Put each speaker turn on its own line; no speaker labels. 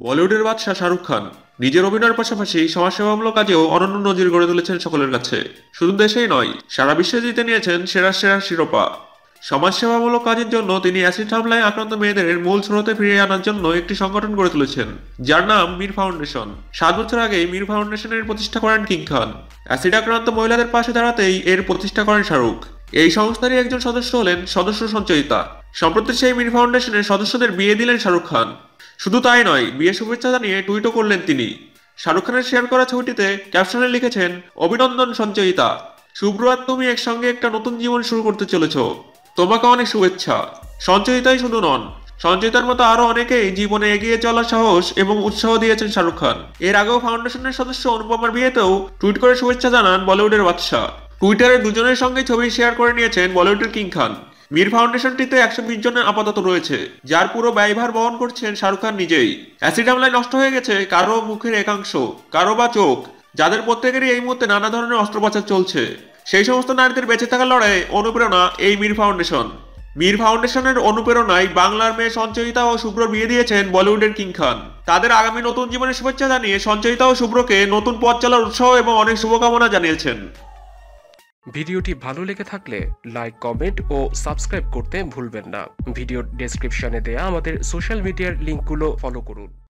বলিউডের বাদশাহ শাহরুখ খান নিজের অভিনয়ের পাশাপাশি সমাজসেবামূলক কাজেও অনন্য নজির গড়ে তুলেছেন সকলের কাছে। শুধু দেশেই নয়, সারা বিশ্বে জিতে নিয়েছেন সেরা সেরা শিরোপা। সমাজসেবামূলক কাজের জন্য তিনি অ্যাসিড হামলায় আক্রান্ত মেয়েদের মূল স্রোতে ফিরিয়ে আনার জন্য একটি সংগঠন গড়ে তুলেছেন, যার নাম মীর ফাউন্ডেশন। সাত বছর আগে মীর ফাউন্ডেশনের প্রতিষ্ঠা করেন কিং খান। অ্যাসিড আক্রান্ত মহিলাদের পাশে দাঁড়াতেই এর প্রতিষ্ঠা করেন শাহরুখ। এই সংস্থারই একজন সদস্য হলেন সদস্য সঞ্চয়িতা। সম্প্রতি সেই মীর ফাউন্ডেশনের সদস্যদের বিয়ে দিলেন শাহরুখ খান। শুধু তাই নয়, বিয়ে শুভেচ্ছা জানিয়ে টুইটও করলেন তিনি। শাহরুখ খানের শেয়ার করা ছবিটিতে ক্যাপশনে লিখেছেন, অভিনন্দন সঞ্চয়িতা, সুব্রত তুমি একসঙ্গে একটা নতুন জীবন শুরু করতে চলেছ। তোমাকে অনেক শুভেচ্ছা। সঞ্চয়িতাই শুধু নন, সঞ্চয়িতার মতো আরও অনেকেই জীবনে এগিয়ে চলার সাহস এবং উৎসাহ দিয়েছেন শাহরুখ খান। এর আগেও ফাউন্ডেশনের সদস্য অনুপমার বিয়েতেও টুইট করে শুভেচ্ছা জানান বলিউডের বাদশাহ। টুইটারে দুজনের সঙ্গে ছবি শেয়ার করে নিয়েছেন বলিউডের কিং খান। মীর ফাউন্ডেশনটিতে একশো বিশ জনের আপাতত রয়েছে, যার পুরো ব্যয়ভার বহন করছেন শাহরুখ খান নিজেই। অ্যাসিড হামলায় নষ্ট হয়ে গেছে কারও মুখের একাংশ, কারও বা চোখ, যাদের প্রত্যেকেরই এই মুহূর্তে নানা ধরনের অস্ত্রোপচার চলছে। সেই সমস্ত নারীদের বেঁচে থাকার লড়াই অনুপ্রেরণা এই মীর ফাউন্ডেশন। মীর ফাউন্ডেশনের অনুপ্রেরণায় বাংলার মেয়ে সঞ্চয়িতা ও শুভ্র বিয়ে দিয়েছেন বলিউডের কিং খান। তাদের আগামী নতুন জীবনের শুভেচ্ছা জানিয়ে সঞ্চয়িতা ও শুভ্রকে নতুন পথ চলার উৎসাহ এবং অনেক শুভকামনা জানিয়েছেন।
ভিডিওটি ভালো লেগে থাকলে লাইক, কমেন্ট ও সাবস্ক্রাইব করতে ভুলবেন না। ভিডিওর ডেসক্রিপশনে দেয়া আমাদের সোশ্যাল মিডিয়ার লিঙ্কগুলো ফলো করুন।